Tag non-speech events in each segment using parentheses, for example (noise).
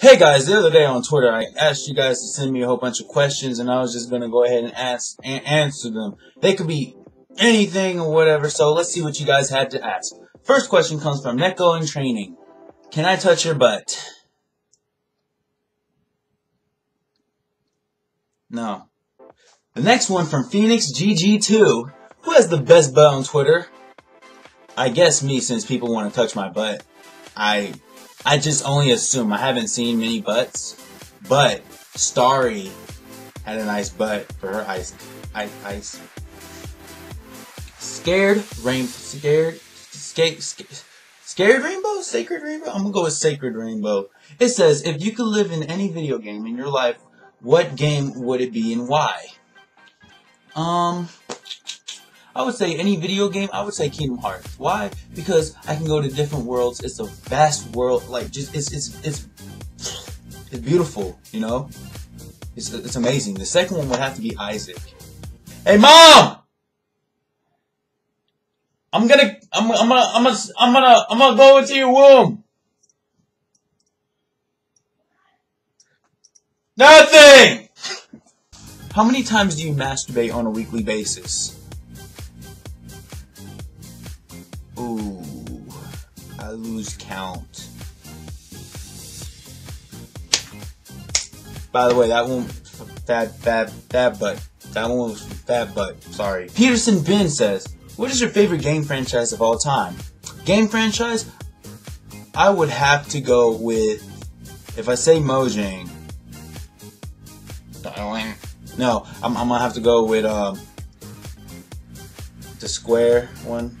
Hey guys, the other day on Twitter, I asked you guys to send me a whole bunch of questions, and I was just gonna go ahead and ask and answer them. They could be anything or whatever, so let's see what you guys had to ask. First question comes from Neko in Training. Can I touch your butt? No. The next one from Phoenix GG2. Who has the best butt on Twitter? I guess me, since people want to touch my butt. I I just only assume. I haven't seen many butts, but Starry had a nice butt for her ice. Ice. ice. Scared rain. Scared. Scared. Scared rainbow. Sacred rainbow. I'm gonna go with sacred rainbow. It says if you could live in any video game in your life, what game would it be and why? Um. I would say any video game, I would say Kingdom Hearts. Why? Because I can go to different worlds. It's a vast world. Like just it's it's it's it's beautiful. You know, it's it's amazing. The second one would have to be Isaac. Hey, mom! I'm gonna I'm I'm gonna I'm gonna I'm gonna I'm gonna go into your womb. Nothing. How many times do you masturbate on a weekly basis? I lose count. By the way, that one, bad, bad, bad butt. That one was bad butt. Sorry. Peterson Ben says, "What is your favorite game franchise of all time?" Game franchise? I would have to go with, if I say Mojang. No, I'm, I'm gonna have to go with um, the Square one.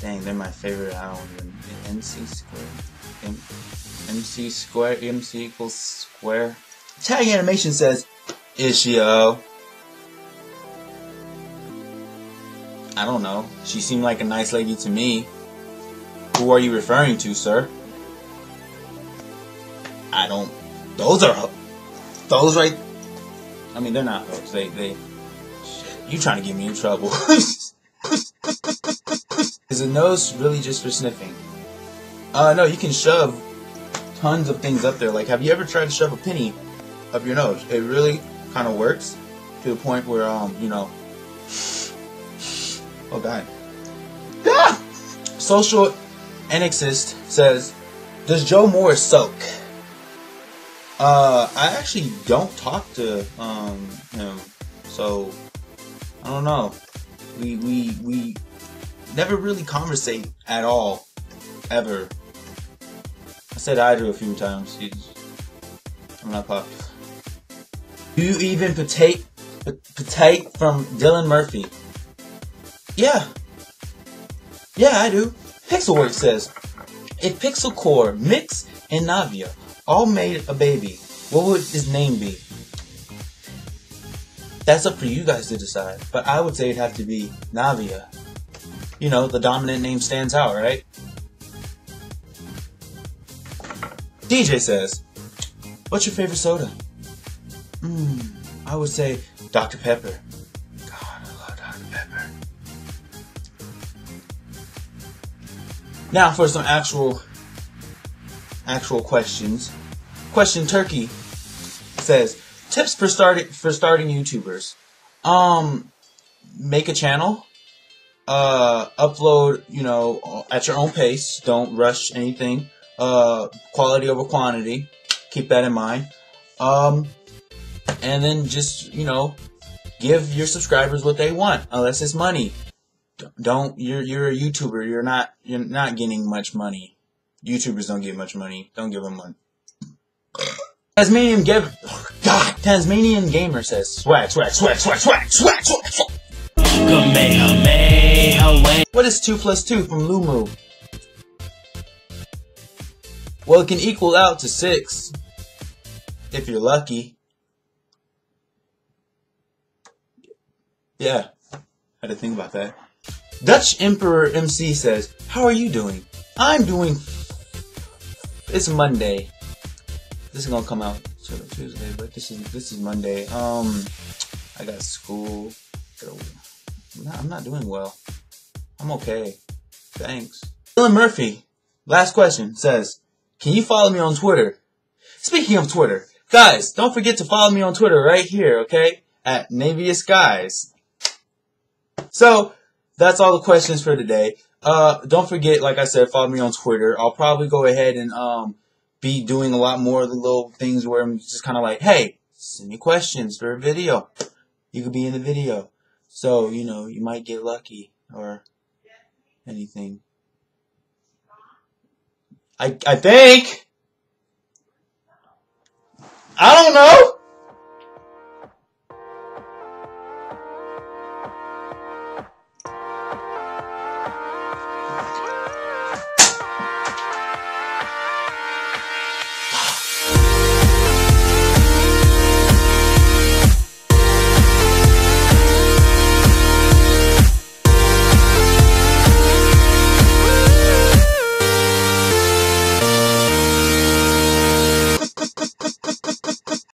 Dang, they're my favorite. I don't even. MC square. MC square. MC equals square. Tag animation says Ishio. I don't know. She seemed like a nice lady to me. Who are you referring to, sir? I don't. Those are. Those right. I mean, they're not hooks. They. they. You trying to get me in trouble. (laughs) (laughs) Is a nose really just for sniffing? Uh, no, you can shove tons of things up there. Like, have you ever tried to shove a penny up your nose? It really kind of works to the point where, um, you know. Oh, God. Ah! Social Annexist says, Does Joe Morris soak? Uh, I actually don't talk to, um, him. So, I don't know. We, we, we never really conversate at all, ever. I said I do a few times. He's, I'm not popular. Do you even potate, potate from Dylan Murphy? Yeah. Yeah, I do. Pixelworks says, if Pixel Core, Mix, and Navia all made a baby, what would his name be? That's up for you guys to decide, but I would say it'd have to be Navia you know, the dominant name stands out, right? DJ says, What's your favorite soda? Mmm, I would say Dr. Pepper. God, I love Dr. Pepper. Now for some actual actual questions. Question Turkey says, tips for starting for starting YouTubers. Um make a channel uh, upload, you know, at your own pace. Don't rush anything. Uh, quality over quantity. Keep that in mind. Um, and then just, you know, give your subscribers what they want, unless it's money. Don't you're you're a YouTuber. You're not you're not getting much money. YouTubers don't get much money. Don't give them money. Tasmanian give oh God Tasmanian gamer says swag swag swag swag swag swag swag. swag. What is 2 plus 2 from Lumu? Well, it can equal out to 6. If you're lucky. Yeah, had to think about that. Dutch Emperor MC says, How are you doing? I'm doing. It's Monday. This is gonna come out sort of Tuesday, but this is this is Monday. Um, I got school. I'm not doing well. I'm okay. Thanks. Dylan Murphy, last question, says, Can you follow me on Twitter? speaking of Twitter, guys, don't forget to follow me on Twitter right here, okay? At Navia Skies. So, that's all the questions for today. Uh, don't forget, like I said, follow me on Twitter. I'll probably go ahead and um be doing a lot more of the little things where I'm just kind of like, hey, send me questions for a video. You could be in the video. So, you know, you might get lucky or anything. I, I think. I don't know.